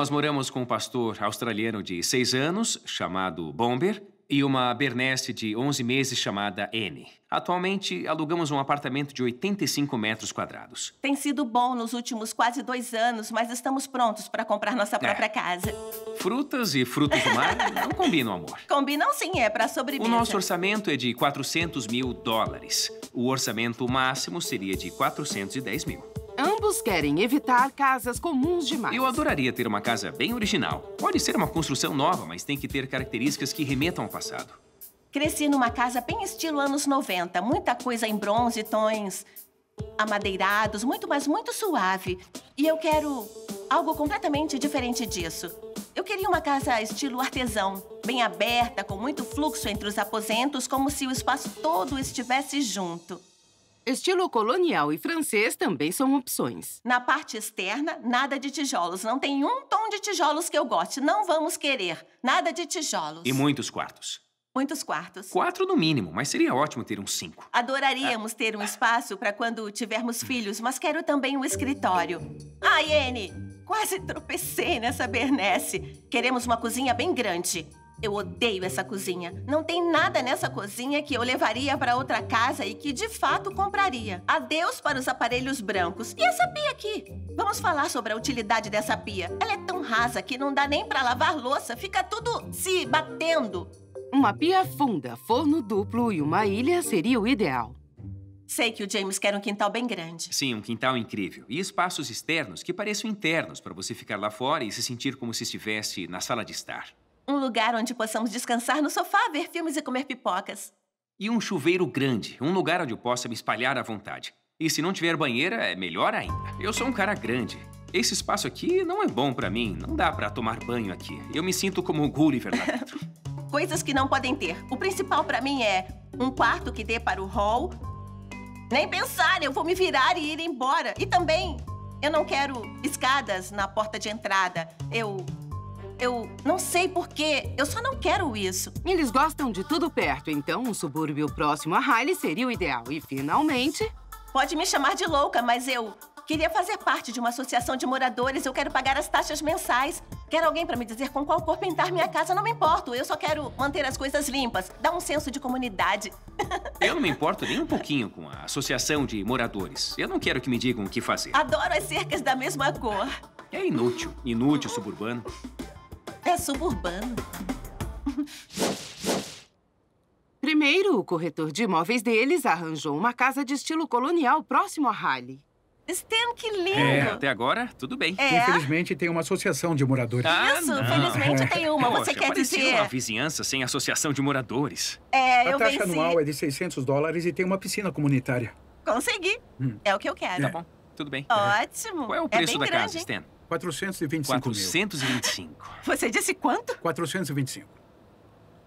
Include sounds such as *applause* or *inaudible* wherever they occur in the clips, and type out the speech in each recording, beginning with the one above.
Nós moramos com um pastor australiano de 6 anos, chamado Bomber, e uma Bernese de 11 meses chamada Anne. Atualmente, alugamos um apartamento de 85 metros quadrados. Tem sido bom nos últimos quase dois anos, mas estamos prontos para comprar nossa própria casa. Frutas e frutos do mar não *laughs* combinam, amor. Combinam sim, é para sobremesa. O nosso orçamento é de 400 mil dólares. O orçamento máximo seria de 410 mil. Ambos querem evitar casas comuns demais. Eu adoraria ter uma casa bem original. Pode ser uma construção nova, mas tem que ter características que remetam ao passado. Cresci numa casa bem estilo anos 90. Muita coisa em bronze, tons amadeirados, muito, mas muito suave. E eu quero algo completamente diferente disso. Eu queria uma casa estilo artesão, bem aberta, com muito fluxo entre os aposentos, como se o espaço todo estivesse junto. Estilo colonial e francês também são opções. Na parte externa, nada de tijolos. Não tem um tom de tijolos que eu goste. Não vamos querer. Nada de tijolos. E muitos quartos. Muitos quartos. Quatro no mínimo, mas seria ótimo ter uns cinco. Adoraríamos ter um espaço para quando tivermos filhos, mas quero também um escritório. Ai, Anne, quase tropecei nessa bernesse. Queremos uma cozinha bem grande. Eu odeio essa cozinha. Não tem nada nessa cozinha que eu levaria para outra casa e que de fato compraria. Adeus para os aparelhos brancos. E essa pia aqui? Vamos falar sobre a utilidade dessa pia. Ela é tão rasa que não dá nem para lavar louça. Fica tudo se batendo. Uma pia funda, forno duplo e uma ilha seria o ideal. Sei que o James quer um quintal bem grande. Sim, um quintal incrível. E espaços externos que pareçam internos para você ficar lá fora e se sentir como se estivesse na sala de estar. Um lugar onde possamos descansar no sofá, ver filmes e comer pipocas. E um chuveiro grande, um lugar onde eu possa me espalhar à vontade. E se não tiver banheira, é melhor ainda. Eu sou um cara grande. Esse espaço aqui não é bom pra mim. Não dá pra tomar banho aqui. Eu me sinto como um Gulliver lá dentro. *laughs* Coisas que não podem ter. O principal pra mim é um quarto que dê para o hall. Nem pensar, eu vou me virar e ir embora. E também, eu não quero escadas na porta de entrada. Eu eu não sei porquê, eu só não quero isso. Eles gostam de tudo perto, então um subúrbio próximo a Riley seria o ideal. E, finalmente... Pode me chamar de louca, mas eu queria fazer parte de uma associação de moradores. Eu quero pagar as taxas mensais. Quero alguém para me dizer com qual cor pintar minha casa. Não me importo, eu só quero manter as coisas limpas. Dar um senso de comunidade. *laughs* Eu não me importo nem um pouquinho com a associação de moradores. Eu não quero que me digam o que fazer. Adoro as cercas da mesma cor. É inútil. Inútil suburbano. É suburbano. *laughs* Primeiro, o corretor de imóveis deles arranjou uma casa de estilo colonial próximo a Riley. Stan, que lindo! É, até agora, tudo bem. É? Infelizmente, tem uma associação de moradores. Ah, Isso, não. felizmente tem uma. Poxa, Você quer dizer... uma vizinhança sem associação de moradores. É, A eu taxa venci. anual é de 600 dólares e tem uma piscina comunitária. Consegui. Hum. É o que eu quero. Tá bom, tudo bem. Ótimo. Qual é o preço bem da grande, casa, hein? Stan? 425 mil. 425. Você disse quanto? 425.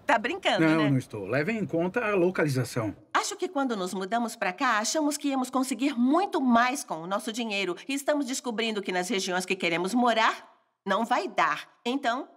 Tá brincando, Não, né? não estou. Levem em conta a localização. Acho que quando nos mudamos pra cá, achamos que íamos conseguir muito mais com o nosso dinheiro. E estamos descobrindo que nas regiões que queremos morar, não vai dar. Então,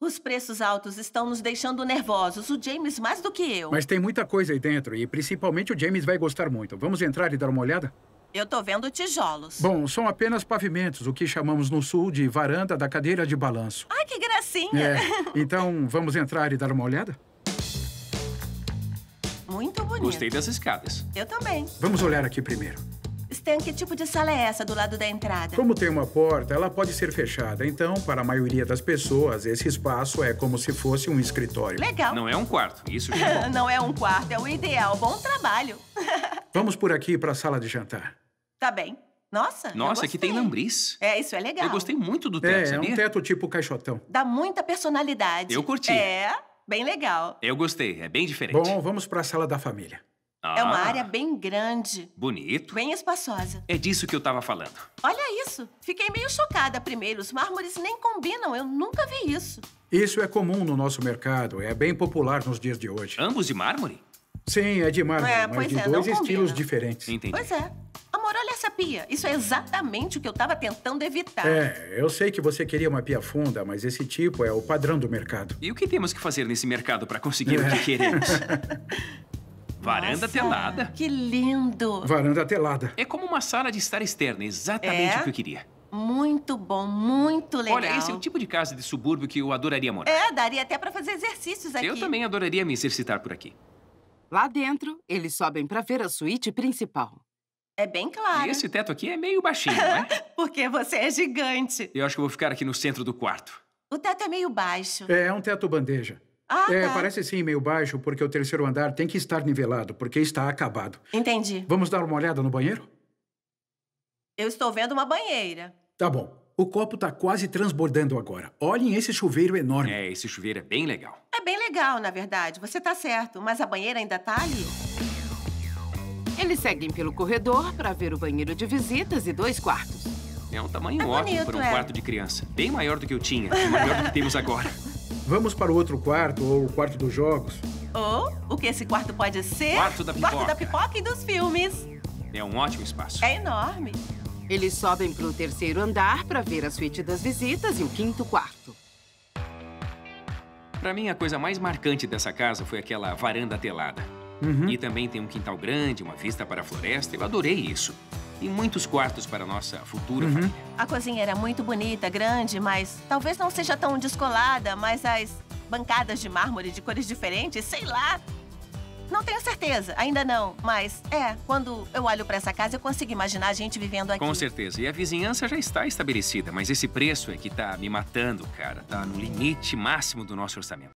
os preços altos estão nos deixando nervosos. O James mais do que eu. Mas tem muita coisa aí dentro e principalmente o James vai gostar muito. Vamos entrar e dar uma olhada? Eu tô vendo tijolos. Bom, são apenas pavimentos, o que chamamos no sul de varanda da cadeira de balanço. Ai, que gracinha. É, então vamos entrar e dar uma olhada? *laughs* Muito bonito. Gostei das escadas. Eu também. Vamos olhar aqui primeiro. Stan, que tipo de sala é essa do lado da entrada? Como tem uma porta, ela pode ser fechada. Então, para a maioria das pessoas, esse espaço é como se fosse um escritório. Legal. Não é um quarto, isso já é *laughs* bom. Não é um quarto, é o ideal. Bom trabalho. *laughs* Vamos por aqui para a sala de jantar. Tá bem. Nossa, Nossa, aqui tem lambris. É, isso é legal. Eu gostei muito do teto, É, é sabia? um teto tipo caixotão. Dá muita personalidade. Eu curti. É, bem legal. Eu gostei, é bem diferente. Bom, vamos para a sala da família. Ah, É uma área bem grande, Bonito. bem espaçosa. É disso que eu tava falando. Olha isso. Fiquei meio chocada primeiro. Os mármores nem combinam. Eu nunca vi isso. Isso é comum no nosso mercado, é bem popular nos dias de hoje. Ambos de mármore? Sim, é de mármore, É, mas pois de é, dois combina. estilos diferentes. Entendi. Pois é. Amor, olha essa pia. Isso é exatamente o que eu tava tentando evitar. É, eu sei que você queria uma pia funda, mas esse tipo é o padrão do mercado. E o que temos que fazer nesse mercado pra conseguir o que queremos? *laughs* Varanda Nossa, telada. Que lindo. Varanda telada. É como uma sala de estar externa, exatamente É? o que eu queria. Muito bom, muito legal. Olha, esse é o tipo de casa de subúrbio que eu adoraria morar. É, daria até pra fazer exercícios aqui. Eu também adoraria me exercitar por aqui. Lá dentro, eles sobem para ver a suíte principal. É bem claro. E esse teto aqui é meio baixinho, não é? *laughs* Porque você é gigante. Eu acho que eu vou ficar aqui no centro do quarto. O teto é meio baixo. É um teto bandeja. Ah, É, tá. parece sim meio baixo, porque o terceiro andar tem que estar nivelado, porque está acabado. Entendi. Vamos dar uma olhada no banheiro? Eu estou vendo uma banheira. Tá bom. O copo tá quase transbordando agora. Olhem esse chuveiro enorme. É, esse chuveiro é bem legal. É bem legal, na verdade. Você tá certo. Mas a banheira ainda tá ali. Eles seguem pelo corredor para ver o banheiro de visitas e dois quartos. É um tamanho É ótimo bonito, para um é. quarto de criança. Bem maior do que eu tinha, maior do que temos agora. *laughs* Vamos para o outro quarto, ou o quarto dos jogos. Ou o que esse quarto pode ser? Quarto da Quarto da pipoca. pipoca e dos filmes. É um ótimo espaço. É enorme. Eles sobem para o terceiro andar para ver a suíte das visitas e o quinto quarto. Pra mim, a coisa mais marcante dessa casa foi aquela varanda telada. Uhum. E também tem um quintal grande, uma vista para a floresta. Eu adorei isso. E muitos quartos para a nossa futura Uhum. família. A cozinha era muito bonita, grande, mas talvez não seja tão descolada, mas as bancadas de mármore de cores diferentes, sei lá. Não tenho certeza, ainda não, mas é, quando eu olho pra essa casa, eu consigo imaginar a gente vivendo aqui. Com certeza. E a vizinhança já está estabelecida, mas esse preço é que tá me matando, cara. Tá no limite máximo do nosso orçamento.